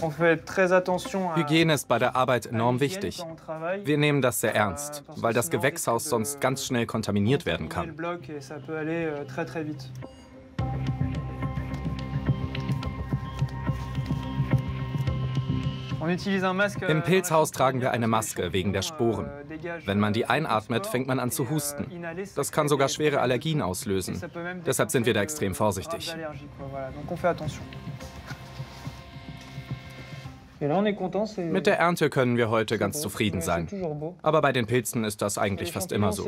Hygiene ist bei der Arbeit enorm wichtig. Wir nehmen das sehr ernst, weil das Gewächshaus sonst ganz schnell kontaminiert werden kann. Im Pilzhaus tragen wir eine Maske wegen der Sporen. Wenn man die einatmet, fängt man an zu husten. Das kann sogar schwere Allergien auslösen. Deshalb sind wir da extrem vorsichtig. Mit der Ernte können wir heute ganz zufrieden sein. Aber bei den Pilzen ist das eigentlich fast immer so.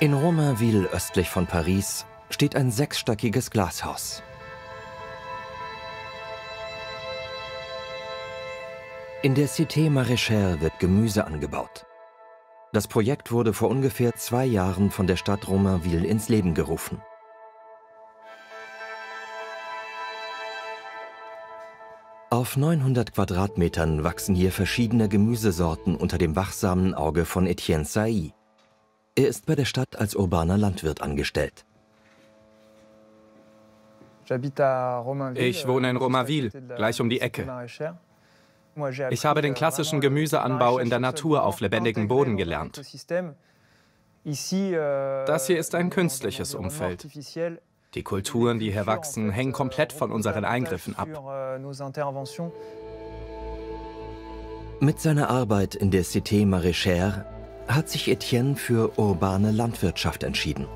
In Romainville östlich von Paris steht ein sechsstöckiges Glashaus. In der Cité Maraîchère wird Gemüse angebaut. Das Projekt wurde vor ungefähr zwei Jahren von der Stadt Romainville ins Leben gerufen. Auf 900 Quadratmetern wachsen hier verschiedene Gemüsesorten unter dem wachsamen Auge von Etienne Sailly. Er ist bei der Stadt als urbaner Landwirt angestellt. Ich wohne in Romainville, gleich um die Ecke. Ich habe den klassischen Gemüseanbau in der Natur auf lebendigem Boden gelernt. Das hier ist ein künstliches Umfeld. Die Kulturen, die hier wachsen, hängen komplett von unseren Eingriffen ab. Mit seiner Arbeit in der Cité Maraîchère hat sich Etienne für urbane Landwirtschaft entschieden.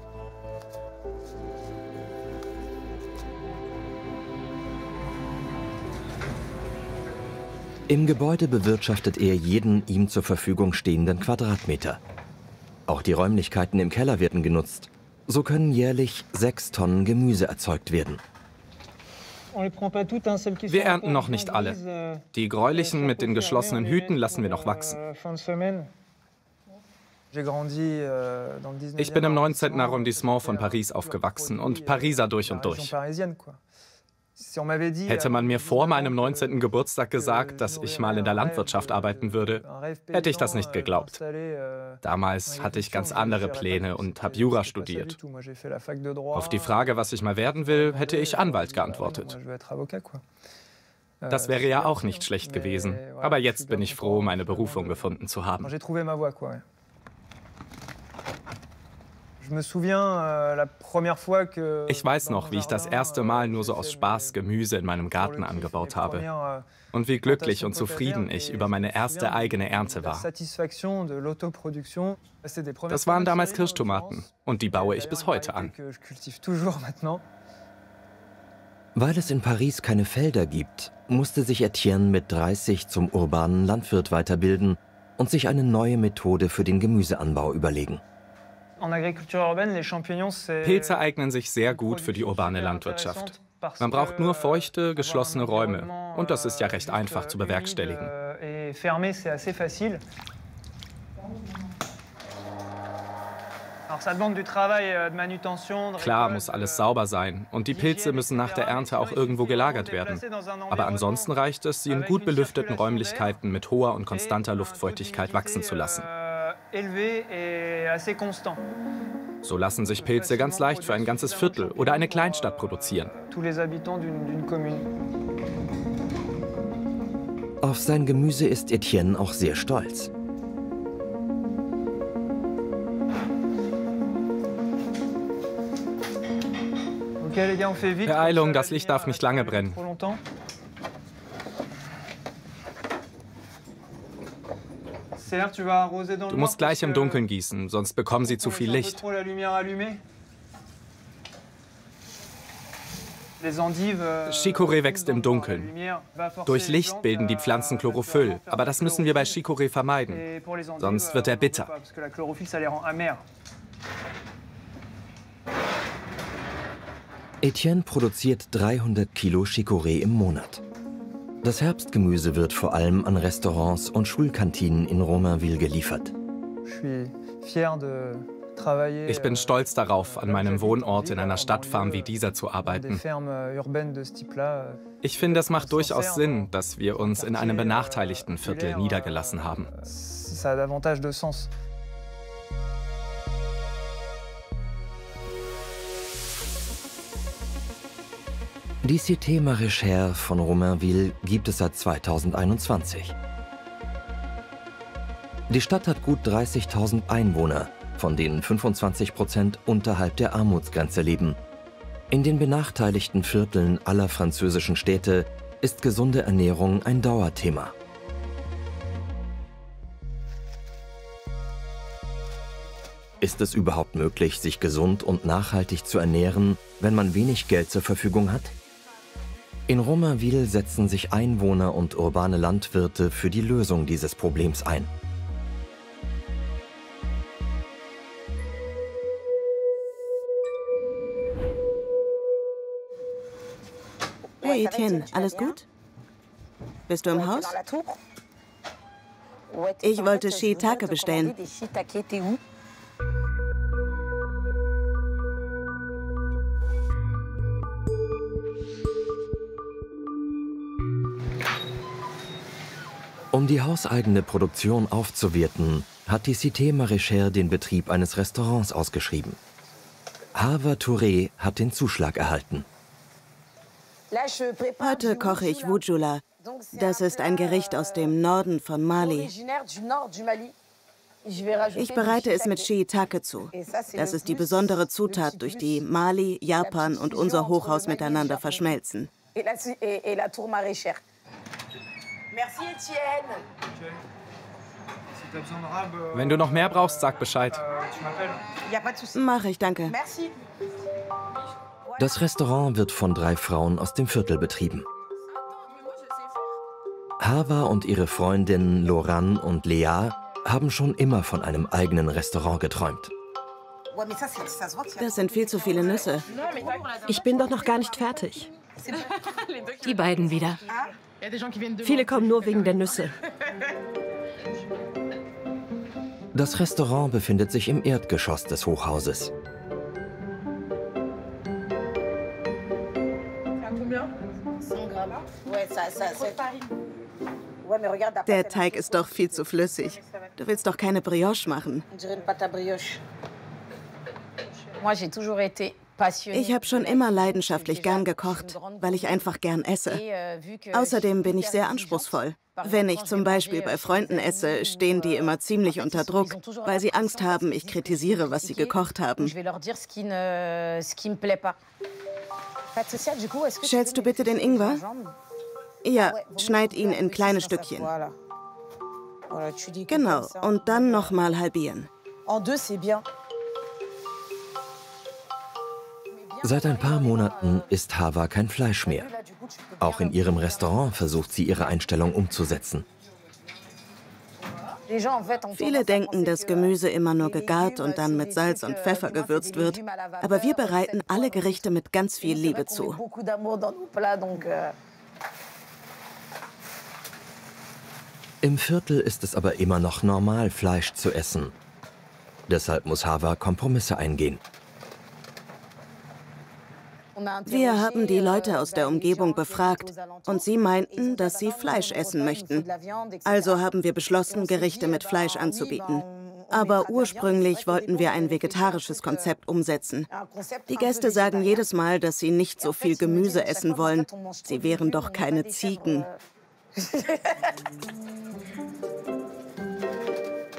Im Gebäude bewirtschaftet er jeden ihm zur Verfügung stehenden Quadratmeter. Auch die Räumlichkeiten im Keller werden genutzt. So können jährlich sechs Tonnen Gemüse erzeugt werden. Wir ernten noch nicht alle. Die gräulichen mit den geschlossenen Hüten lassen wir noch wachsen. Ich bin im 19. Arrondissement von Paris aufgewachsen und Pariser durch und durch. Hätte man mir vor meinem 19. Geburtstag gesagt, dass ich mal in der Landwirtschaft arbeiten würde, hätte ich das nicht geglaubt. Damals hatte ich ganz andere Pläne und habe Jura studiert. Auf die Frage, was ich mal werden will, hätte ich Anwalt geantwortet. Das wäre ja auch nicht schlecht gewesen. Aber jetzt bin ich froh, meine Berufung gefunden zu haben. Euh, ich weiß noch, wie ich das erste Mal nur so aus Spaß Gemüse in meinem Garten angebaut habe. Euh, und wie glücklich und zufrieden ich über meine erste eigene Ernte war. Das waren damals Kirschtomaten und die baue ich bis heute an. Weil es in Paris keine Felder gibt, musste sich Etienne mit 30 zum urbanen Landwirt weiterbilden und sich eine neue Methode für den Gemüseanbau überlegen. Pilze eignen sich sehr gut für die urbane Landwirtschaft. Man braucht nur feuchte, geschlossene Räume. Und das ist ja recht einfach zu bewerkstelligen. Euh, Klar muss alles sauber sein und die Pilze müssen nach der Ernte auch irgendwo gelagert werden. Aber ansonsten reicht es, sie in gut belüfteten Räumlichkeiten mit hoher und konstanter Luftfeuchtigkeit wachsen zu lassen. So lassen sich Pilze ganz leicht für ein ganzes Viertel oder eine Kleinstadt produzieren. Auf sein Gemüse ist Etienne auch sehr stolz. Beeilung, das Licht darf nicht lange brennen. Du musst gleich im Dunkeln gießen, sonst bekommen sie zu viel Licht. Chicorée wächst im Dunkeln. Durch Licht bilden die Pflanzen Chlorophyll, aber das müssen wir bei Chicorée vermeiden, sonst wird er bitter. Etienne produziert 300 Kilo Chicorée im Monat. Das Herbstgemüse wird vor allem an Restaurants und Schulkantinen in Romainville geliefert. Ich bin stolz darauf, an meinem Wohnort in einer Stadtfarm wie dieser zu arbeiten. Ich finde, es macht durchaus Sinn, dass wir uns in einem benachteiligten Viertel niedergelassen haben. Die Cité Maraîchère von Romainville gibt es seit 2021. Die Stadt hat gut 30.000 Einwohner, von denen 25 Prozent unterhalb der Armutsgrenze leben. In den benachteiligten Vierteln aller französischen Städte ist gesunde Ernährung ein Dauerthema. Ist es überhaupt möglich, sich gesund und nachhaltig zu ernähren, wenn man wenig Geld zur Verfügung hat? In Romainville setzen sich Einwohner und urbane Landwirte für die Lösung dieses Problems ein. Hey Etienne, alles gut? Bist du im Haus? Ich wollte Shiitake bestellen. Um die hauseigene Produktion aufzuwerten, hat die Cité Maraîchère den Betrieb eines Restaurants ausgeschrieben. Hava Touré hat den Zuschlag erhalten. Heute koche ich Wujula. Das ist ein Gericht aus dem Norden von Mali. Ich bereite es mit Shiitake zu. Das ist die besondere Zutat, durch die Mali, Japan und unser Hochhaus miteinander verschmelzen. Merci Etienne. Wenn du noch mehr brauchst, sag Bescheid. Mach ich, danke. Das Restaurant wird von drei Frauen aus dem Viertel betrieben. Hava und ihre Freundinnen Loran und Lea haben schon immer von einem eigenen Restaurant geträumt. Das sind viel zu viele Nüsse. Ich bin doch noch gar nicht fertig. Die beiden wieder. Viele kommen nur wegen der Nüsse. Das Restaurant befindet sich im Erdgeschoss des Hochhauses. Der Teig ist doch viel zu flüssig. Du willst doch keine Brioche machen. Ich habe schon immer leidenschaftlich gern gekocht, weil ich einfach gern esse. Außerdem bin ich sehr anspruchsvoll. Wenn ich zum Beispiel bei Freunden esse, stehen die immer ziemlich unter Druck, weil sie Angst haben, ich kritisiere, was sie gekocht haben. Schälst du bitte den Ingwer? Ja, schneid ihn in kleine Stückchen. Genau, und dann nochmal halbieren. Seit ein paar Monaten isst Hava kein Fleisch mehr. Auch in ihrem Restaurant versucht sie ihre Einstellung umzusetzen. Viele denken, dass Gemüse immer nur gegart und dann mit Salz und Pfeffer gewürzt wird. Aber wir bereiten alle Gerichte mit ganz viel Liebe zu. Im Viertel ist es aber immer noch normal, Fleisch zu essen. Deshalb muss Hava Kompromisse eingehen. Wir haben die Leute aus der Umgebung befragt und sie meinten, dass sie Fleisch essen möchten. Also haben wir beschlossen, Gerichte mit Fleisch anzubieten. Aber ursprünglich wollten wir ein vegetarisches Konzept umsetzen. Die Gäste sagen jedes Mal, dass sie nicht so viel Gemüse essen wollen. Sie wären doch keine Ziegen.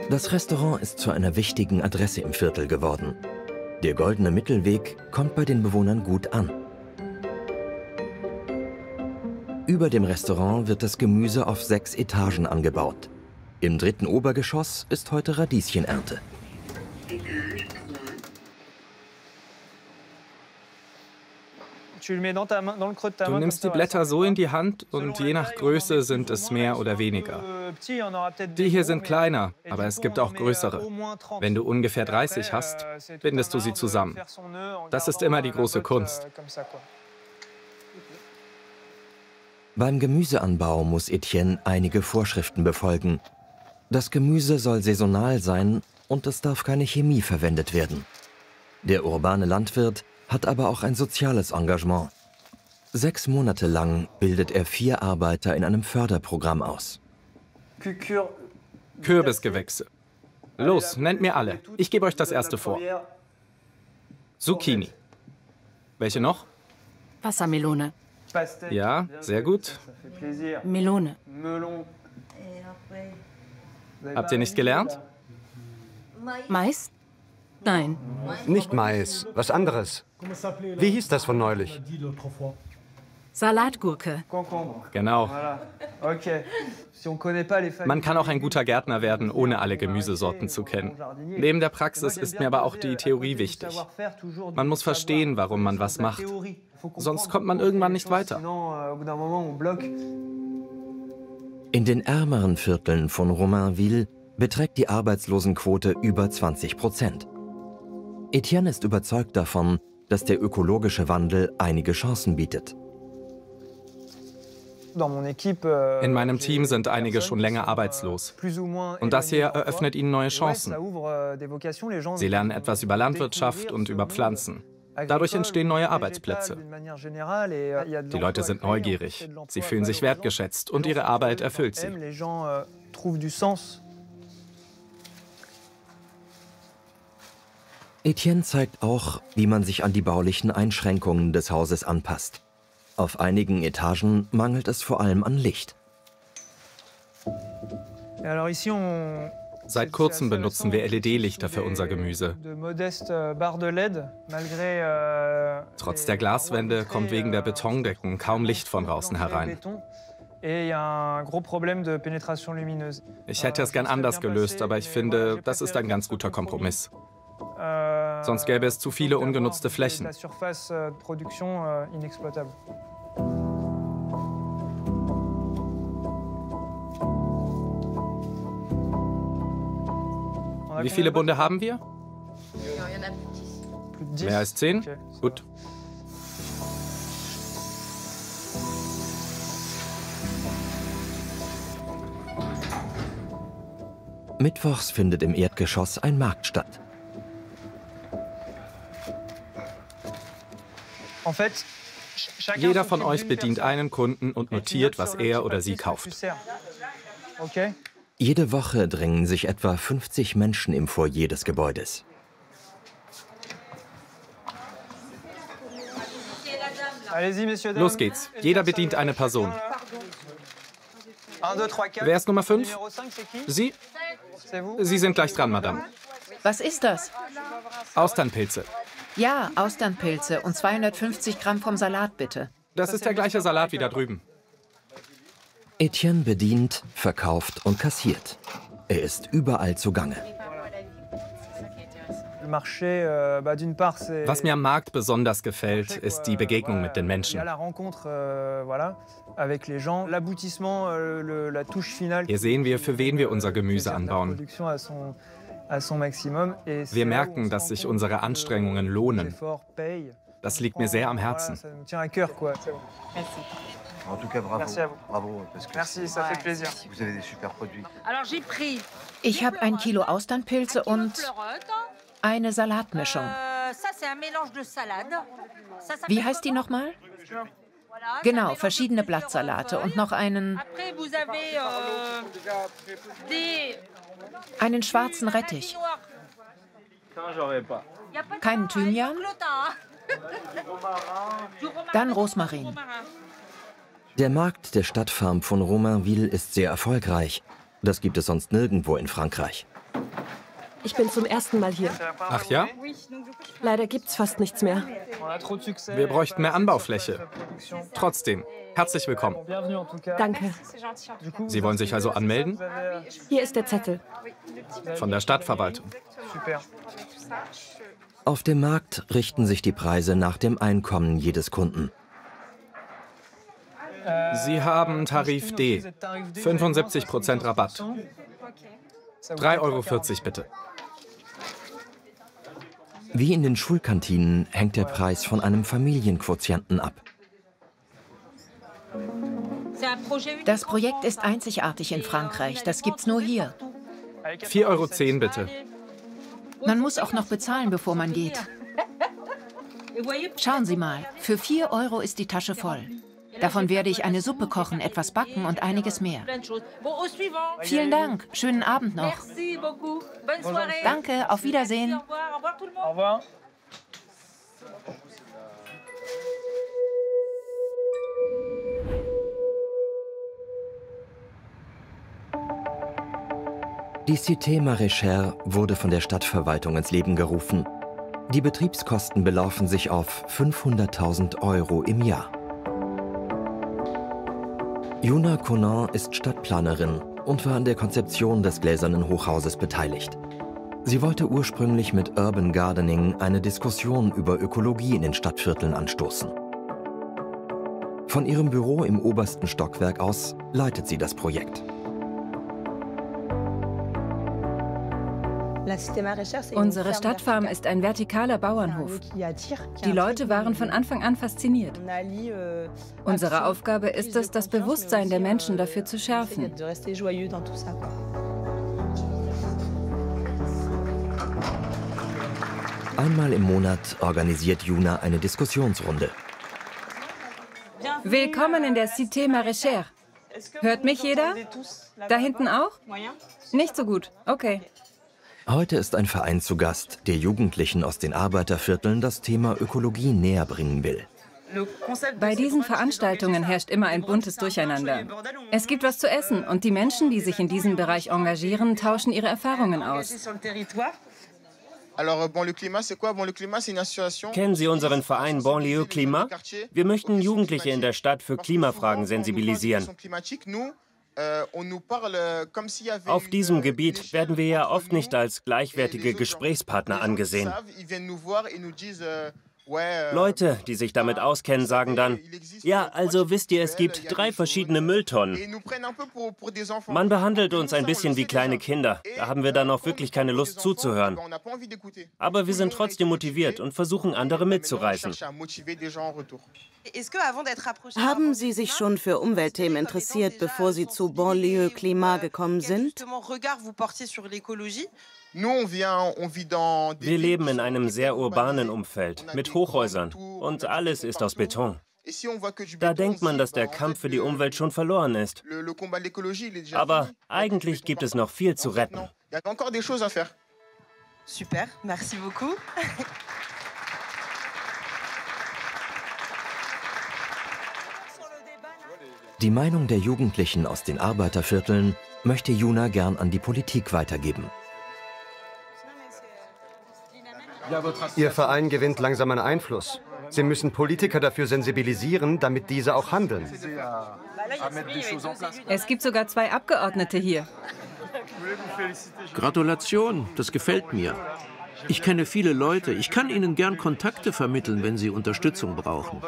Das Restaurant ist zu einer wichtigen Adresse im Viertel geworden. Der goldene Mittelweg kommt bei den Bewohnern gut an. Über dem Restaurant wird das Gemüse auf sechs Etagen angebaut. Im dritten Obergeschoss ist heute Radieschenernte. Du nimmst die Blätter so in die Hand und je nach Größe sind es mehr oder weniger. Die hier sind kleiner, aber es gibt auch größere. Wenn du ungefähr 30 hast, bindest du sie zusammen. Das ist immer die große Kunst. Beim Gemüseanbau muss Etienne einige Vorschriften befolgen. Das Gemüse soll saisonal sein und es darf keine Chemie verwendet werden. Der urbane Landwirt hat aber auch ein soziales Engagement. Sechs Monate lang bildet er vier Arbeiter in einem Förderprogramm aus. Kürbisgewächse. Los, nennt mir alle. Ich gebe euch das erste vor. Zucchini. Welche noch? Wassermelone. Ja, sehr gut. Melone. Habt ihr nicht gelernt? Mais? Nein. Nicht Mais, was anderes. Wie hieß das von neulich? Salatgurke. Genau. Man kann auch ein guter Gärtner werden, ohne alle Gemüsesorten zu kennen. Neben der Praxis ist mir aber auch die Theorie wichtig. Man muss verstehen, warum man was macht. Sonst kommt man irgendwann nicht weiter. In den ärmeren Vierteln von Romainville beträgt die Arbeitslosenquote über 20 Prozent. Etienne ist überzeugt davon, dass der ökologische Wandel einige Chancen bietet. Euh, In meinem Team sind einige schon länger arbeitslos. Und das hier eröffnet ihnen neue Chancen. Euh, Sie lernen etwas über Landwirtschaft und über Pflanzen. Dadurch entstehen neue Arbeitsplätze. Euh, Die Leute sind neugierig, sie fühlen sich wertgeschätzt und ihre Arbeit erfüllt sie. Etienne zeigt auch, wie man sich an die baulichen Einschränkungen des Hauses anpasst. Auf einigen Etagen mangelt es vor allem an Licht. Seit kurzem benutzen wir LED-Lichter für unser Gemüse. Trotz der Glaswände kommt wegen der Betondecken kaum Licht von draußen herein. Ich hätte es gern anders gelöst, aber ich finde, das ist ein ganz guter Kompromiss. Sonst gäbe es zu viele ungenutzte Flächen. Wie viele Bunde haben wir? Mehr als zehn? Gut. Mittwochs findet im Erdgeschoss ein Markt statt. Jeder von euch bedient einen Kunden und notiert, was er oder sie kauft. Jede Woche drängen sich etwa 50 Menschen im Foyer des Gebäudes. Los geht's. Jeder bedient eine Person. Wer ist Nummer 5? Sie? Sie sind gleich dran, Madame. Was ist das? Austernpilze. Ja, Austernpilze und 250 Gramm vom Salat, bitte. Das ist der gleiche Salat wie da drüben. Etienne bedient, verkauft und kassiert. Er ist überall zugange. Was mir am Markt besonders gefällt, ist die Begegnung mit den Menschen. Hier sehen wir, für wen wir unser Gemüse anbauen. Wir merken, dass sich unsere Anstrengungen lohnen. Das liegt mir sehr am Herzen. En tout cas, bravo. Merci à vous. Bravo, parce que Merci, ça fait plaisir. Vous avez des super produits. Ich habe ein Kilo Austernpilze und eine Salatmischung. Euh, Wie heißt die nochmal? Genau, verschiedene Blattsalate und noch einen... Einen schwarzen Rettich. Keinen Thymian? Dann Rosmarin. Der Markt der Stadtfarm von Romainville ist sehr erfolgreich. Das gibt es sonst nirgendwo in Frankreich. Ich bin zum ersten Mal hier. Ach ja? Leider gibt's fast nichts mehr. Wir bräuchten mehr Anbaufläche. Trotzdem, herzlich willkommen. Danke. Sie wollen sich also anmelden? Hier ist der Zettel. Von der Stadtverwaltung. Auf dem Markt richten sich die Preise nach dem Einkommen jedes Kunden. Sie haben Tarif D. 75% Rabatt. 3,40 Euro bitte. Wie in den Schulkantinen hängt der Preis von einem Familienquotienten ab. Das Projekt ist einzigartig in Frankreich. Das gibt's nur hier. 4,10 Euro bitte. Man muss auch noch bezahlen, bevor man geht. Schauen Sie mal, für 4 Euro ist die Tasche voll. Davon werde ich eine Suppe kochen, etwas backen und einiges mehr. Vielen Dank. Schönen Abend noch. Danke, auf Wiedersehen. Die Cité Maraîchère wurde von der Stadtverwaltung ins Leben gerufen. Die Betriebskosten belaufen sich auf 500.000 Euro im Jahr. Juna Conan ist Stadtplanerin und war an der Konzeption des gläsernen Hochhauses beteiligt. Sie wollte ursprünglich mit Urban Gardening eine Diskussion über Ökologie in den Stadtvierteln anstoßen. Von ihrem Büro im obersten Stockwerk aus leitet sie das Projekt. Unsere Stadtfarm ist ein vertikaler Bauernhof. Die Leute waren von Anfang an fasziniert. Unsere Aufgabe ist es, das Bewusstsein der Menschen dafür zu schärfen. Einmal im Monat organisiert Juna eine Diskussionsrunde. Willkommen in der Cité Maraîchère. Hört mich jeder? Da hinten auch? Nicht so gut. Okay. Heute ist ein Verein zu Gast, der Jugendlichen aus den Arbeitervierteln das Thema Ökologie näher bringen will. Bei diesen Veranstaltungen herrscht immer ein buntes Durcheinander. Es gibt was zu essen und die Menschen, die sich in diesem Bereich engagieren, tauschen ihre Erfahrungen aus. Kennen Sie unseren Verein Banlieue Klima? Wir möchten Jugendliche in der Stadt für Klimafragen sensibilisieren. Euh, Auf diesem Gebiet werden wir ja oft nicht als gleichwertige Gesprächspartner angesehen. Leute, die sich damit auskennen, sagen dann, ja, also wisst ihr, es gibt drei verschiedene Mülltonnen. Man behandelt uns ein bisschen wie kleine Kinder. Da haben wir dann auch wirklich keine Lust zuzuhören. Aber wir sind trotzdem motiviert und versuchen, andere mitzureißen. Haben Sie sich schon für Umweltthemen interessiert, bevor Sie zu Banlieue Climat gekommen sind? Wir leben in einem sehr urbanen Umfeld mit Hochhäusern und alles ist aus Beton. Da denkt man, dass der Kampf für die Umwelt schon verloren ist. Aber eigentlich gibt es noch viel zu retten. Super, merci beaucoup. Die Meinung der Jugendlichen aus den Arbeitervierteln möchte Juna gern an die Politik weitergeben. Ihr Verein gewinnt langsam an Einfluss. Sie müssen Politiker dafür sensibilisieren, damit diese auch handeln. Es gibt sogar zwei Abgeordnete hier. Gratulation, das gefällt mir. Ich kenne viele Leute. Ich kann Ihnen gern Kontakte vermitteln, wenn Sie Unterstützung brauchen.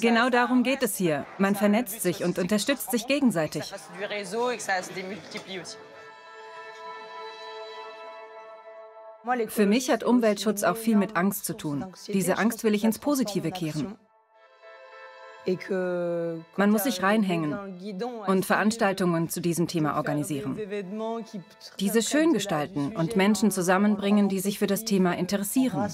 Genau darum geht es hier. Man vernetzt sich und unterstützt sich gegenseitig. Für mich hat Umweltschutz auch viel mit Angst zu tun. Diese Angst will ich ins Positive kehren. Man muss sich reinhängen und Veranstaltungen zu diesem Thema organisieren. Diese schön gestalten und Menschen zusammenbringen, die sich für das Thema interessieren.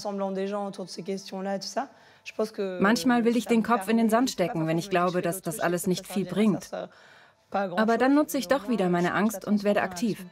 Manchmal will ich den Kopf in den Sand stecken, wenn ich glaube, dass das alles nicht viel bringt. Aber dann nutze ich doch wieder meine Angst und werde aktiv.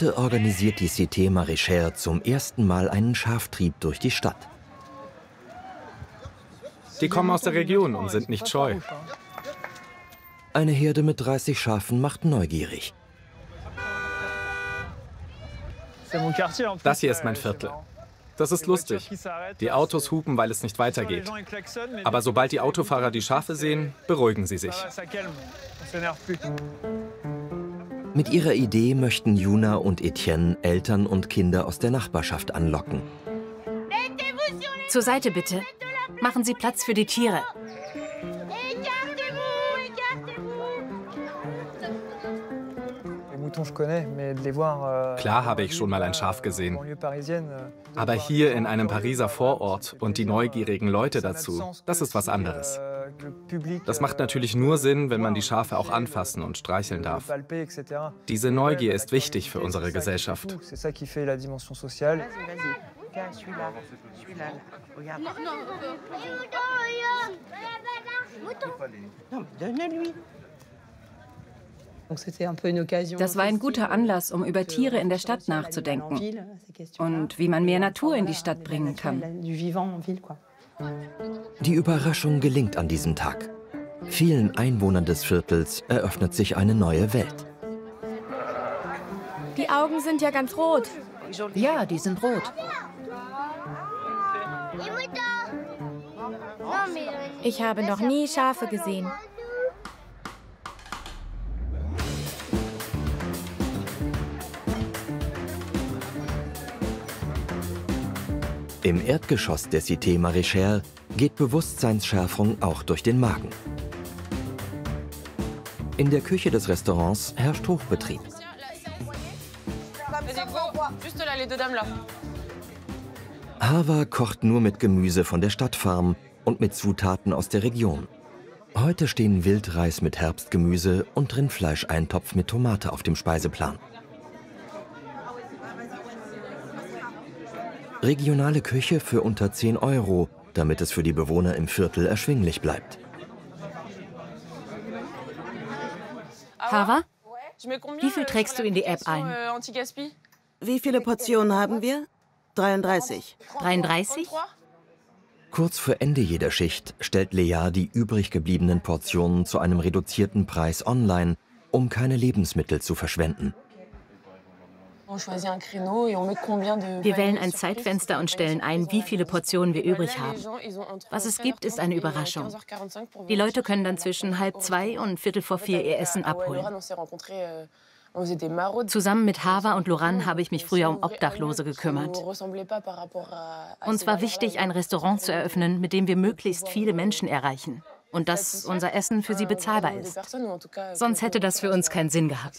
Heute organisiert die Cité Maraîchère zum ersten Mal einen Schaftrieb durch die Stadt. Die kommen aus der Region und sind nicht scheu. Eine Herde mit 30 Schafen macht neugierig. Das hier ist mein Viertel. Das ist lustig. Die Autos hupen, weil es nicht weitergeht. Aber sobald die Autofahrer die Schafe sehen, beruhigen sie sich. Mit ihrer Idee möchten Juna und Etienne Eltern und Kinder aus der Nachbarschaft anlocken. Zur Seite bitte. Machen Sie Platz für die Tiere. Klar habe ich schon mal ein Schaf gesehen. Aber hier in einem Pariser Vorort und die neugierigen Leute dazu, das ist was anderes. Das macht natürlich nur Sinn, wenn man die Schafe auch anfassen und streicheln darf. Diese Neugier ist wichtig für unsere Gesellschaft. Das war ein guter Anlass, um über Tiere in der Stadt nachzudenken und wie man mehr Natur in die Stadt bringen kann. Die Überraschung gelingt an diesem Tag. Vielen Einwohnern des Viertels eröffnet sich eine neue Welt. Die Augen sind ja ganz rot. Ja, die sind rot. Ich habe noch nie Schafe gesehen. Im Erdgeschoss der Cité Maraîchère geht Bewusstseinsschärfung auch durch den Magen. In der Küche des Restaurants herrscht Hochbetrieb. Hava kocht nur mit Gemüse von der Stadtfarm und mit Zutaten aus der Region. Heute stehen Wildreis mit Herbstgemüse und Rindfleischeintopf mit Tomate auf dem Speiseplan. Regionale Küche für unter 10 Euro, damit es für die Bewohner im Viertel erschwinglich bleibt. Hava, wie viel trägst du in die App ein? Wie viele Portionen haben wir? 33. 33? Kurz vor Ende jeder Schicht stellt Lea die übrig gebliebenen Portionen zu einem reduzierten Preis online, um keine Lebensmittel zu verschwenden. Wir wählen ein Zeitfenster und stellen ein, wie viele Portionen wir übrig haben. Was es gibt, ist eine Überraschung. Die Leute können dann zwischen halb zwei und viertel vor vier ihr Essen abholen. Zusammen mit Hava und Loran habe ich mich früher um Obdachlose gekümmert. Uns war wichtig, ein Restaurant zu eröffnen, mit dem wir möglichst viele Menschen erreichen. Und dass unser Essen für sie bezahlbar ist. Sonst hätte das für uns keinen Sinn gehabt.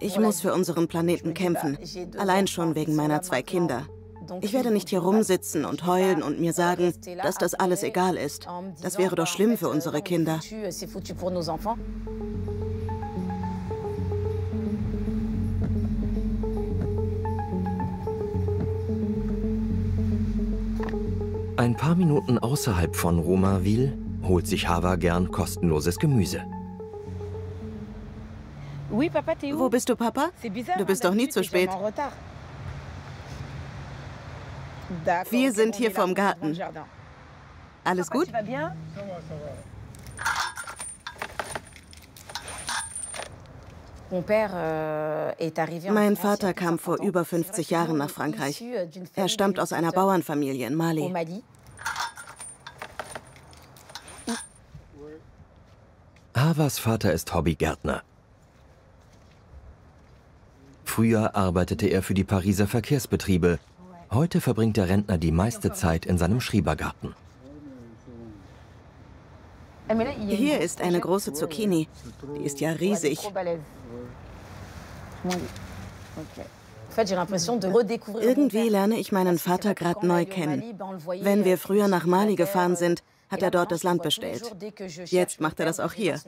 Ich muss für unseren Planeten kämpfen. Allein schon wegen meiner zwei Kinder. Ich werde nicht hier rumsitzen und heulen und mir sagen, dass das alles egal ist. Das wäre doch schlimm für unsere Kinder. Ein paar Minuten außerhalb von Romainville holt sich Hava gern kostenloses Gemüse. Wo bist du, Papa? Du bist doch nie zu spät. Wir sind hier vom Garten. Alles gut? Mein Vater kam vor über 50 Jahren nach Frankreich. Er stammt aus einer Bauernfamilie in Mali. Havas Vater ist Hobbygärtner. Früher arbeitete er für die Pariser Verkehrsbetriebe. Heute verbringt der Rentner die meiste Zeit in seinem Schrebergarten. Hier ist eine große Zucchini. Die ist ja riesig. Irgendwie lerne ich meinen Vater gerade neu kennen. Wenn wir früher nach Mali gefahren sind, hat er dort das Land bestellt. Jetzt macht er das auch hier.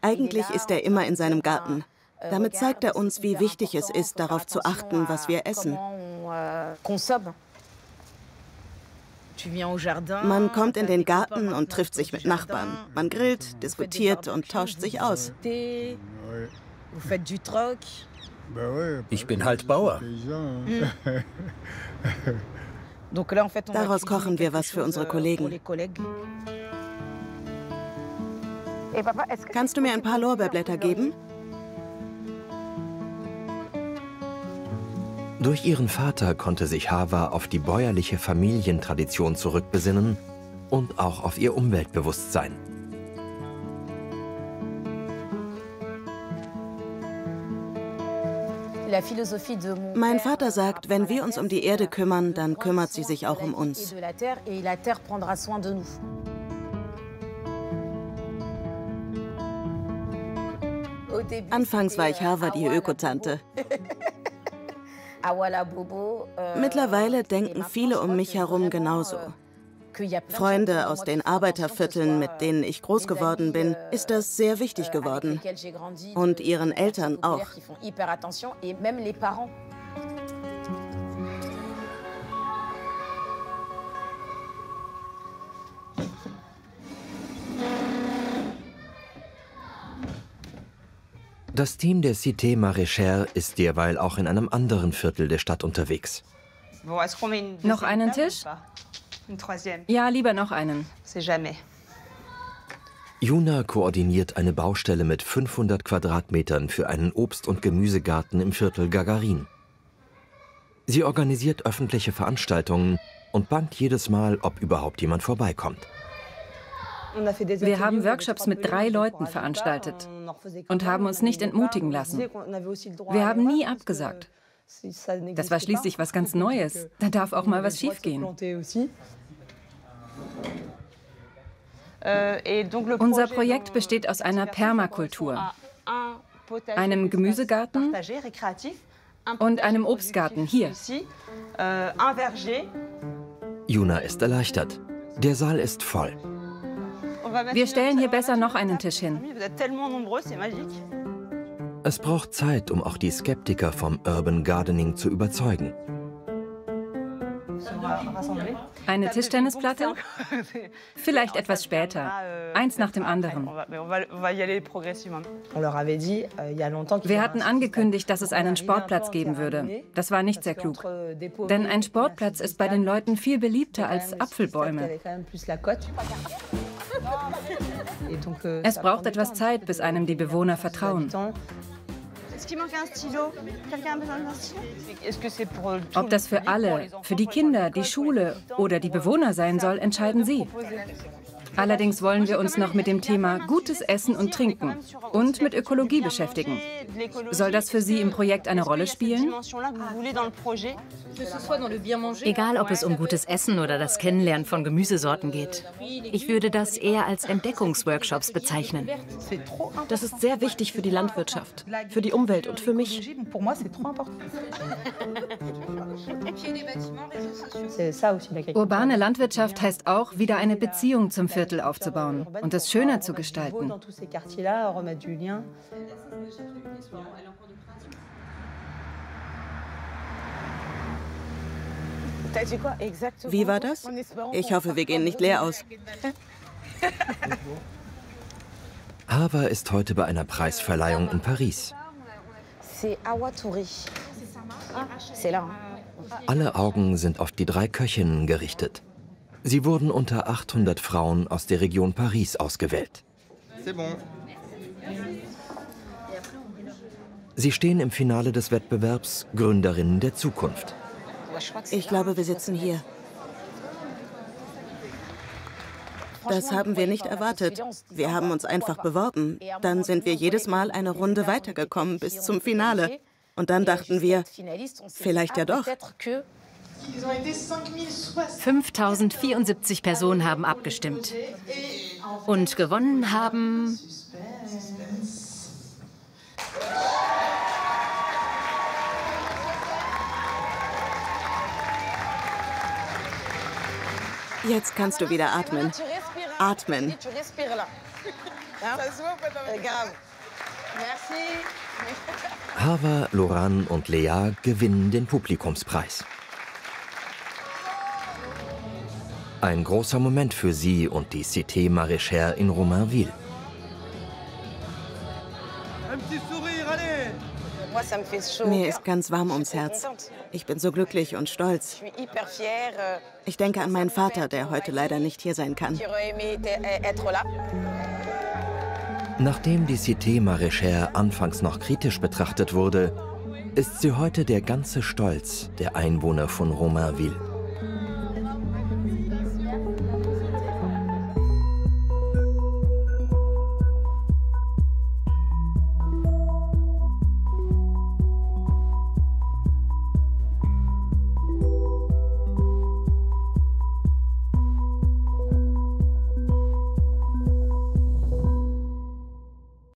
Eigentlich ist er immer in seinem Garten. Damit zeigt er uns, wie wichtig es ist, darauf zu achten, was wir essen. Man kommt in den Garten und trifft sich mit Nachbarn. Man grillt, diskutiert und tauscht sich aus. Ich bin halt Bauer. Daraus kochen wir was für unsere Kollegen. Kannst du mir ein paar Lorbeerblätter geben? Durch ihren Vater konnte sich Hava auf die bäuerliche Familientradition zurückbesinnen und auch auf ihr Umweltbewusstsein. Mein Vater sagt, wenn wir uns um die Erde kümmern, dann kümmert sie sich auch um uns. Anfangs war ich Hava, die Ökotante. Mittlerweile denken viele um mich herum genauso. Freunde aus den Arbeitervierteln, mit denen ich groß geworden bin, ist das sehr wichtig geworden. Und ihren Eltern auch. Das Team der Cité Maraîchère ist derweil auch in einem anderen Viertel der Stadt unterwegs. Noch einen Tisch? Ja, lieber noch einen. Juna koordiniert eine Baustelle mit 500 Quadratmetern für einen Obst- und Gemüsegarten im Viertel Gagarin. Sie organisiert öffentliche Veranstaltungen und bangt jedes Mal, ob überhaupt jemand vorbeikommt. Wir haben Workshops mit drei Leuten veranstaltet und haben uns nicht entmutigen lassen. Wir haben nie abgesagt. Das war schließlich was ganz Neues. Da darf auch mal was schiefgehen. Unser Projekt besteht aus einer Permakultur, einem Gemüsegarten und einem Obstgarten hier. Juna ist erleichtert. Der Saal ist voll. Wir stellen hier besser noch einen Tisch hin. Es braucht Zeit, um auch die Skeptiker vom Urban Gardening zu überzeugen. Eine Tischtennisplatte? Vielleicht etwas später. Eins nach dem anderen. Wir hatten angekündigt, dass es einen Sportplatz geben würde. Das war nicht sehr klug. Denn ein Sportplatz ist bei den Leuten viel beliebter als Apfelbäume. Es braucht etwas Zeit, bis einem die Bewohner vertrauen. Ob das für alle, für die Kinder, die Schule oder die Bewohner sein soll, entscheiden Sie. Allerdings wollen wir uns noch mit dem Thema gutes Essen und Trinken und mit Ökologie beschäftigen. Soll das für Sie im Projekt eine Rolle spielen? Egal, ob es um gutes Essen oder das Kennenlernen von Gemüsesorten geht. Ich würde das eher als Entdeckungsworkshops bezeichnen. Das ist sehr wichtig für die Landwirtschaft, für die Umwelt und für mich. Urbane Landwirtschaft heißt auch, wieder eine Beziehung zum Viertel aufzubauen und es schöner zu gestalten. Wie war das? Ich hoffe, wir gehen nicht leer aus. Hava ist heute bei einer Preisverleihung in Paris. Alle Augen sind auf die drei Köchinnen gerichtet. Sie wurden unter 800 Frauen aus der Region Paris ausgewählt. Sie stehen im Finale des Wettbewerbs Gründerinnen der Zukunft. Ich glaube, wir sitzen hier. Das haben wir nicht erwartet. Wir haben uns einfach beworben. Dann sind wir jedes Mal eine Runde weitergekommen bis zum Finale. Und dann dachten wir, vielleicht ja doch. 5074 Personen haben abgestimmt. Und gewonnen haben... Jetzt kannst du wieder atmen. Atmen. Hava, Loran und Lea gewinnen den Publikumspreis. Ein großer Moment für sie und die Cité Maraîchère in Romainville. Mir ist ganz warm ums Herz. Ich bin so glücklich und stolz. Ich denke an meinen Vater, der heute leider nicht hier sein kann. Nachdem die Cité Maraîchère anfangs noch kritisch betrachtet wurde, ist sie heute der ganze Stolz der Einwohner von Romainville.